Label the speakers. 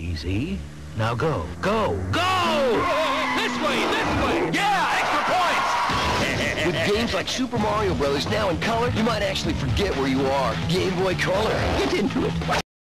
Speaker 1: Easy. Now go. Go. Go!
Speaker 2: This way, this way! Yeah, extra points!
Speaker 3: With games like Super Mario Brothers now in color, you might actually forget where you are. Game Boy Color. Get into it.